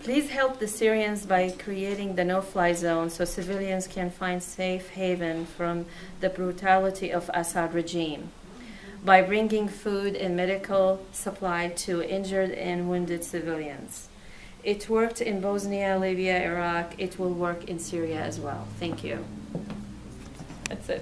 Please help the Syrians by creating the no-fly zone so civilians can find safe haven from the brutality of Assad regime. By bringing food and medical supply to injured and wounded civilians. It worked in Bosnia, Libya, Iraq. It will work in Syria as well. Thank you. That's it.